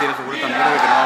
tiene seguro también que no